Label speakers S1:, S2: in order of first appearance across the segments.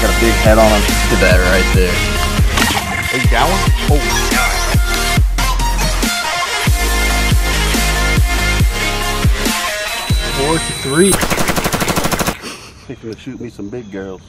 S1: Got a big head on him. Look at that right there.
S2: Hey, you got one? Oh. Four to three.
S3: He's gonna shoot me some big girls.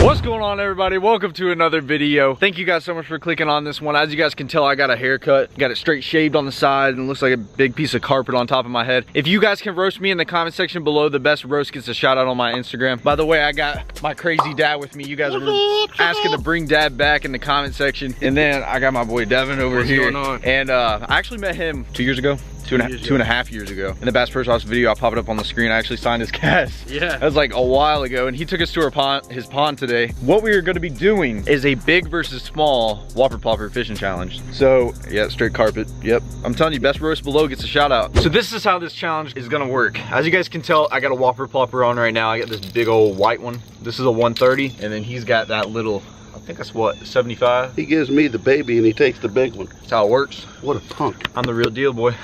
S2: What's going on everybody? Welcome to another video. Thank you guys so much for clicking on this one. As you guys can tell, I got a haircut. Got it straight shaved on the side and looks like a big piece of carpet on top of my head. If you guys can roast me in the comment section below, the best roast gets a shout out on my Instagram. By the way, I got my crazy dad with me. You guys were asking to bring dad back in the comment section. And then I got my boy Devin over
S1: What's
S2: here.
S1: going on?
S2: And uh, I actually met him two years ago. Two and, a, two and a half years ago. In the Bass Pro Shops video, I popped it up on the screen. I actually signed his cast.
S1: Yeah.
S2: That was like a while ago, and he took us to our pond, his pond today. What we are gonna be doing is a big versus small Whopper Plopper fishing challenge. So, yeah, straight carpet. Yep. I'm telling you, best roast below gets a shout out. So this is how this challenge is gonna work. As you guys can tell, I got a Whopper Plopper on right now. I got this big old white one. This is a 130, and then he's got that little, I think that's what, 75?
S3: He gives me the baby and he takes the big one.
S2: That's how it works.
S3: What a punk.
S2: I'm the real deal, boy.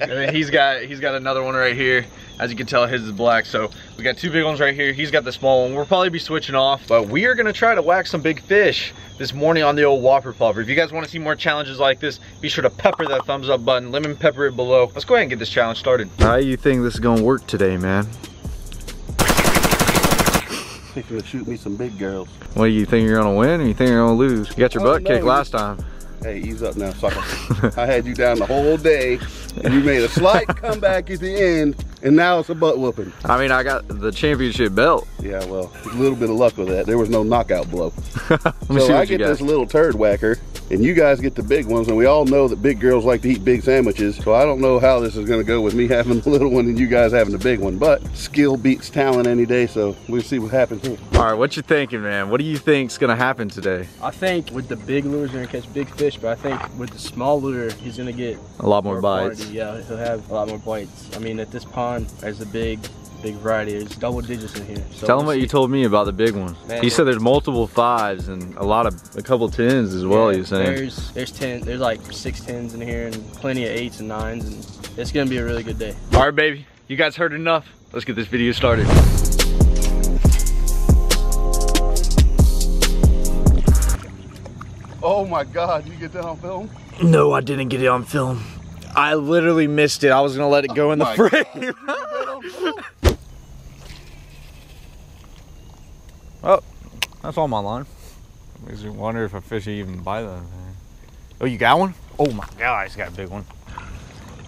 S2: And then he's got he's got another one right here. As you can tell, his is black. So we got two big ones right here. He's got the small one. We'll probably be switching off, but we are gonna try to whack some big fish this morning on the old Whopper Plopper. If you guys want to see more challenges like this, be sure to pepper that thumbs up button, lemon pepper it below. Let's go ahead and get this challenge started. How you think this is gonna work today, man?
S3: He's gonna shoot me some big girls.
S2: What do you think you're gonna win, or you think you're gonna lose? You got your
S3: Oh,
S2: butt
S3: no,
S2: kicked last time.
S3: Hey, ease up now, sucker. I had you down the whole day and you made a slight comeback at the end and now it's a butt whooping.
S2: I mean, I got the championship belt.
S3: Yeah, well, a little bit of luck with that. There was no knockout blow.
S2: Let me see
S3: so I get this little turd whacker and you guys get the big ones and we all know that big girls like to eat big sandwiches. So I don't know how this is gonna go with me having the little one and you guys having the big one, but skill beats talent any day. So we'll see what happens here.
S2: All right, what you thinking, man? What do you think's gonna happen today?
S1: I think with the big lures, you're gonna catch big fish, but I think with the small lure, he's gonna get
S2: A lot more bites.
S1: quantity. Yeah, he'll have a lot more bites. I mean, at this pond, there's a big, big variety. There's double digits in here. So
S2: Tell him
S1: we'll
S2: what you told me about the big one.
S1: Man,
S2: he said there's multiple fives and a lot of a couple tens as well.
S1: Yeah,
S2: You're saying.
S1: There's there's ten, there's like six tens in here and plenty of eights and nines, and it's gonna be a really good day.
S2: All right, baby. You guys heard enough. Let's get this video started.
S3: Oh my God, you get that on film?
S2: No, I didn't get it on film. I literally missed it. I was gonna let it go in the
S3: oh
S2: frame. that's all my line. Makes me wonder if a fish even bite that thing. Oh, you got one? Oh my god, he's got a big one.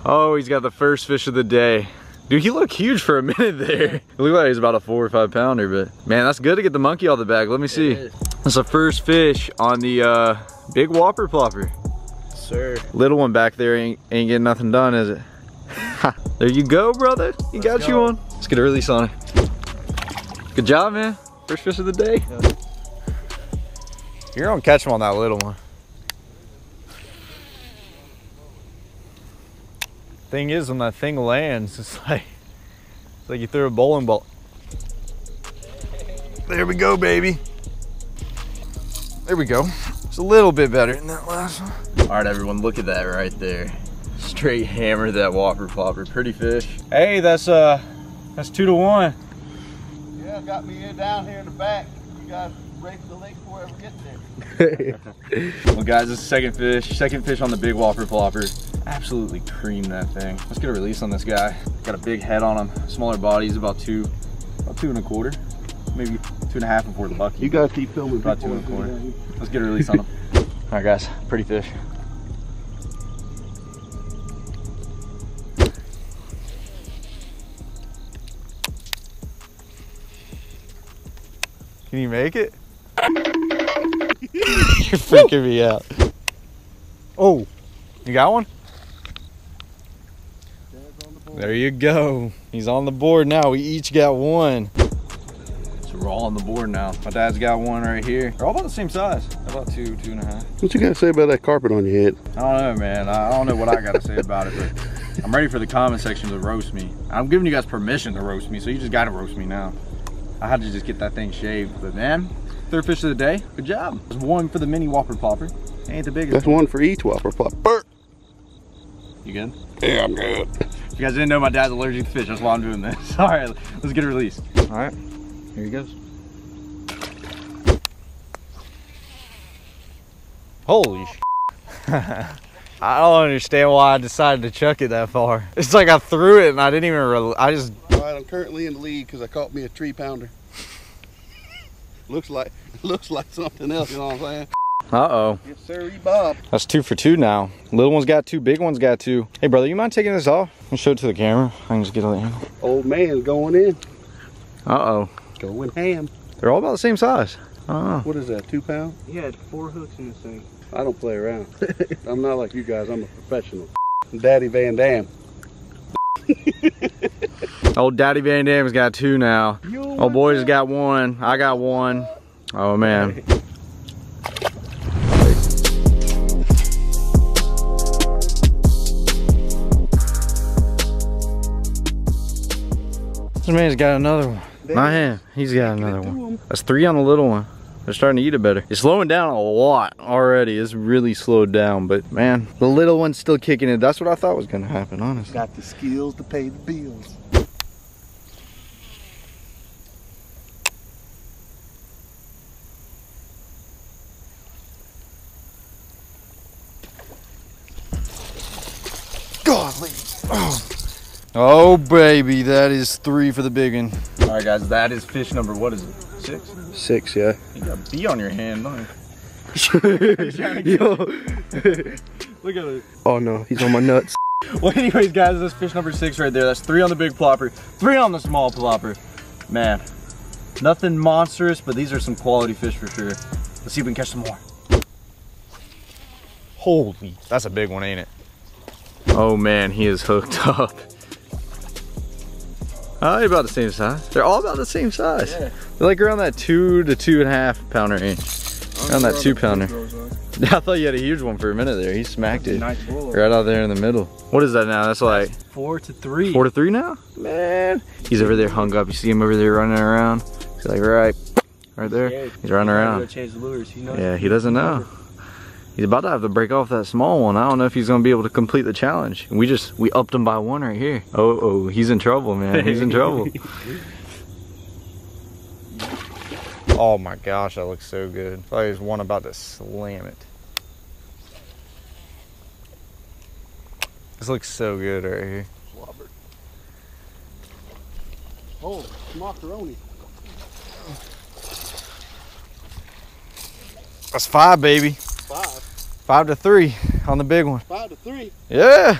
S2: Oh, he's got the first fish of the day. Dude, he looked huge for a minute there. It looked like he's about a four or five pounder, but man, that's good to get the monkey out of the bag. Let me see. That's the first fish on the uh, big whopper plopper.
S1: Sir,
S2: Little one back there ain't, ain't getting nothing done, is it? there you go, brother. He got you
S1: go.
S2: one. Let's get a release on it. Good job, man. First fish of the day.
S1: Yeah.
S2: You're gonna catch him on that little one. Thing is, when that thing lands, it's like it's like you threw a bowling ball. There we go, baby. There we go. It's a little bit better than that last one. All right, everyone, look at that right there. Straight hammer that whopper plopper. Pretty fish. Hey, that's uh, that's two to one.
S3: Yeah, got me in down here in the back. You guys race the lake before I ever get there.
S2: Well, guys, this is second fish. Second fish on the big whopper plopper. Absolutely cream that thing. Let's get a release on this guy. Got a big head on him. Smaller body. He's about two, about two and a quarter, maybe two and a half before the bucky.
S3: You guys keep filming.
S2: About two and a quarter.
S3: you're down here.
S2: Let's get a release on him. All right, guys. Pretty fish. Can you make it? You're freaking me out. Oh, you got one? There you go. He's on the board now. We each got one. So we're all on the board now. My dad's got one right here. They're all about the same size. About two, two and a half.
S3: What you got to say about that carpet on your head?
S2: I don't know, man. I I don't know what I got to say about it, but I'm ready for the comment section to roast me. I'm giving you guys permission to roast me, so you just got to roast me now. I had to just get that thing shaved. But man, third fish of the day, good job. There's one for the mini whopper popper. Ain't the biggest.
S3: That's one for each whopper popper.
S2: You good?
S3: Yeah, I'm good.
S2: If you guys didn't know my dad's allergic to fish, that's why I'm doing this. All right, let's get it released. All right, here he goes. Holy I don't understand why I decided to chuck it that far. It's like I threw it and I didn't even, I just
S3: all right, I'm currently in the lead because I caught me a tree pounder. looks like looks like something else, you know what I'm saying?
S2: uh-oh.
S3: Yes, sir, Bob.
S2: That's two for two now. Little one's got two, big one's got two. Hey brother, you mind taking this off? I'll show it to the camera. I can just get a handle.
S3: Old man's going in.
S2: Uh-oh.
S3: Going ham.
S2: They're all about the same size. Oh.
S3: What is that, two pound?
S1: He had four hooks in this thing.
S3: I don't play around. I'm not like you guys, I'm a professional. Daddy Van Dam.
S2: Old Daddy Van Dam's got two now. Oh boys got one. I got one. Oh man. This man's got another one. My hand, he's got another one. That's three on the little one. They're starting to eat it better. It's slowing down a lot already. It's really slowed down, but man, the little one's still kicking it. That's what I thought was gonna happen, honestly.
S3: Got the skills to pay the bills.
S2: Godly. Oh. oh baby, that is three for the big one. All right, guys, that is fish number. What is it? Six.
S3: Six, yeah.
S2: You got a bee on your hand, don't?
S3: Yo.
S2: Look at it.
S3: Oh no, he's on my nuts.
S2: Well, anyways, guys, that's fish number six right there. That's three on the big plopper, three on the small plopper. Man, nothing monstrous, but these are some quality fish for sure. Let's see if we can catch some more. Holy, that's a big one, ain't it? Oh man, he is hooked up. Oh, they're about the same size. They're all about the same size.
S1: Yeah.
S2: They're like around that two to two and a half pounder range. Around that two pounder. I thought you had a huge one for a minute there. He smacked it
S1: Nice
S2: right out there in the middle. What is that now? That's like
S1: Four to three.
S2: four to three now? Man. He's over there hung up. You see him over there running around? He's like, right, right there. He's running around.
S1: change the lures. He knows.
S2: Yeah, he doesn't know. He's about to have to break off that small one. I don't know if he's gonna be able to complete the challenge. We just we upped him by one right here. Oh oh, he's in trouble, man. He's in trouble. oh my gosh, that looks so good. I thought he was one about to slam it. This looks so good right here.
S3: Oh, macaroni.
S2: That's five, baby.
S3: Five.
S2: Five to three on the big one.
S3: Five to three.
S2: Yeah.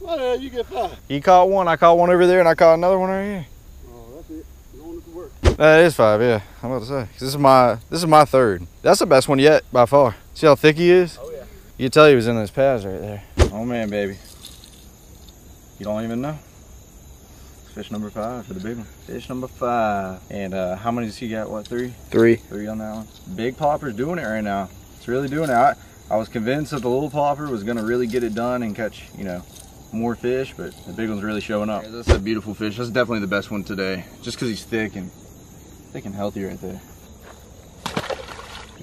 S3: Why the hell you get five?
S2: He caught one. I caught one over there, and I caught another one right here.
S3: Oh, that's it. Going to work.
S2: That is five, yeah. I'm about to say. 'Cause This is my this is my third. That's the best one yet by far. See how thick he is?
S1: Oh yeah.
S2: You can tell he was in those pads right there. Oh man, baby. You don't even know. Fish number five for the big one. Fish number five. And uh, how many does he got? What, three?
S3: Three.
S2: Three on that one. Big Popper's doing it right now. It's really doing it. I, I was convinced that the little popper was gonna really get it done and catch, you know, more fish, but the big one's really showing up. That's a beautiful fish. That's definitely the best one today. Just because he's thick and thick and healthy right there.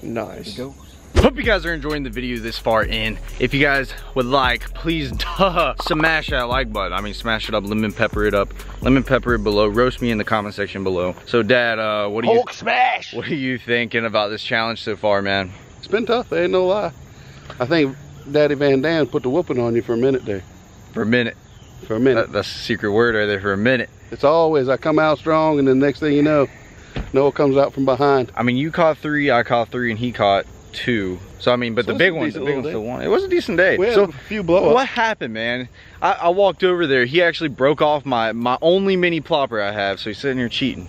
S3: Nice.
S2: go. Hope you guys are enjoying the video this far in. If you guys would like, please duh, smash that like button. I mean, smash it up, lemon pepper it up, lemon pepper it below. Roast me in the comment section below. So, Dad, uh, what do you
S3: Hulk smash!
S2: what are you thinking about this challenge so far, man?
S3: It's been tough, ain't no lie. I think Daddy Van Dam put the whooping on you for a minute there.
S2: For a minute.
S3: For a minute.
S2: That, that's a secret word right there. For a minute.
S3: It's always I come out strong and the next thing you know, Noah comes out from behind.
S2: I mean, you caught three, I caught three, and he caught two. So I mean, but
S3: So
S2: the big one, the big one
S3: little
S2: still won. It was a decent day.
S3: We had
S2: so
S3: a few blow
S2: What happened, man? I, I walked over there. He actually broke off my my only mini plopper I have. So he's sitting here cheating.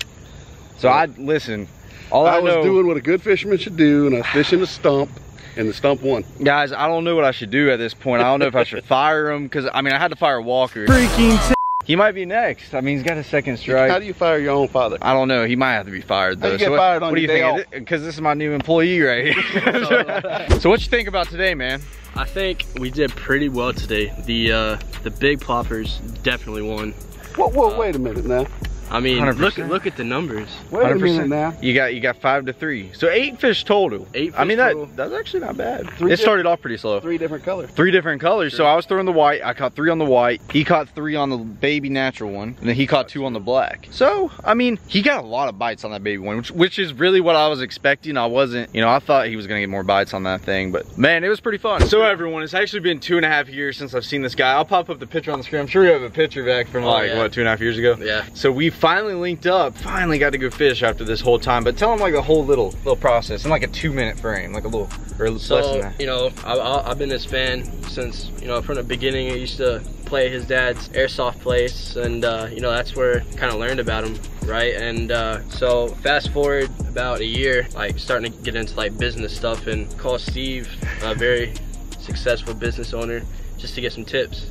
S2: So I listen. All I,
S3: I was
S2: know,
S3: doing what a good fisherman should do and I was fishing a stump and the stump won.
S2: guys. I don't know what I should do at this point. I don't know if I should fire him because I mean I had to fire Walker. Freaking. He might be next. I mean he's got a second strike.
S3: How do you fire your own father?
S2: I don't know. He might have to be fired
S3: How
S2: though.
S3: you get
S2: what,
S3: fired on
S2: what do you
S3: day
S2: think? Because this is my new employee right here. so what you think about today, man?
S1: I think we did pretty well today. The uh, the big ploppers definitely won.
S3: Whoa, whoa, wait a minute now.
S1: I mean, look
S2: 100%.
S1: look at the numbers.
S3: Wait a
S2: 100%.
S3: minute now.
S2: You got you got five to three. So eight fish total.
S1: Eight
S2: I mean
S1: fish total.
S2: that that's actually not bad.
S3: Three
S2: it started off pretty slow.
S3: Three different colors.
S2: Three different colors. So I was throwing the white. I caught three on the white. He caught three on the baby natural one, and then he caught two on the black. So I mean, he got a lot of bites on that baby one, which, which is really what I was expecting. I wasn't, you know, I thought he was gonna get more bites on that thing, but man, it was pretty fun. So everyone, it's actually been two and a half years since I've seen this guy. I'll pop up the picture on the screen. I'm sure you have a picture back from
S1: Oh,
S2: like
S1: yeah.
S2: what two and a half years ago.
S1: Yeah.
S2: So we finally linked up. Finally got to go fish after this whole time. But tell him like the whole little little process in like a two minute frame, like a little or less than that.
S1: you know, I, I, I've been this fan since you know from the beginning. I used to play his dad's airsoft place, and uh, you know that's where kind of learned about him, right? And uh, so fast forward about a year, like starting to get into like business stuff, and call Steve, a very successful business owner, just to get some tips.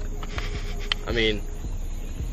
S1: I mean,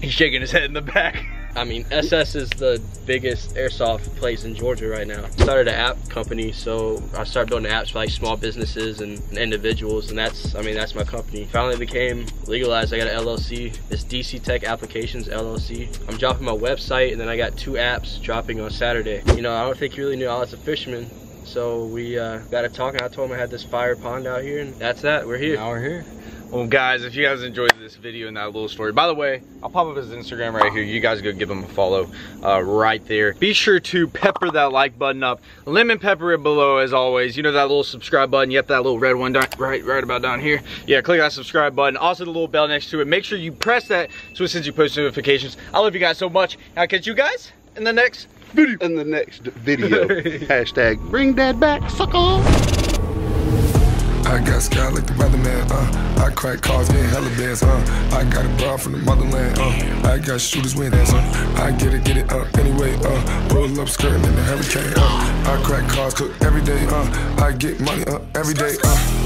S2: He's shaking his head in the back.
S1: I mean, SS is the biggest airsoft place in Georgia right now. Started an app company, so I started building apps for like small businesses and, and individuals, and that's, I mean, that's my company. Finally became legalized. I got an LLC. It's DC Tech Applications LLC. I'm dropping my website, and then I got two apps dropping on Saturday. You know, I don't think you really knew I was a fisherman. So we uh, got to talking. I told him I had this fire pond out here, and that's that. We're here.
S2: Now we're here. Well, guys, if you guys enjoyed this video and that little story, by the way, I'll pop up his Instagram right here. You guys go give him a follow uh, right there. Be sure to pepper that like button up. Lemon pepper it below as always. You know that little subscribe button. Yep, that little red one down, right, right about down here. Yeah, click that subscribe button. Also the little bell next to it. Make sure you press that so it sends you post notifications. I love you guys so much. I'll catch you guys in the next video.
S3: In the next video. Hashtag bring dad back, sucker.
S4: I got sky like the weatherman, uh. I crack cars, getting hella bands, uh. I got a bra from the motherland, uh. I got shooters with ass, uh. I get it, get it, uh. Anyway, uh. Roll up skirting in the hurricane, uh. I crack cars, cook every day, uh. I get money, uh. Every day, uh.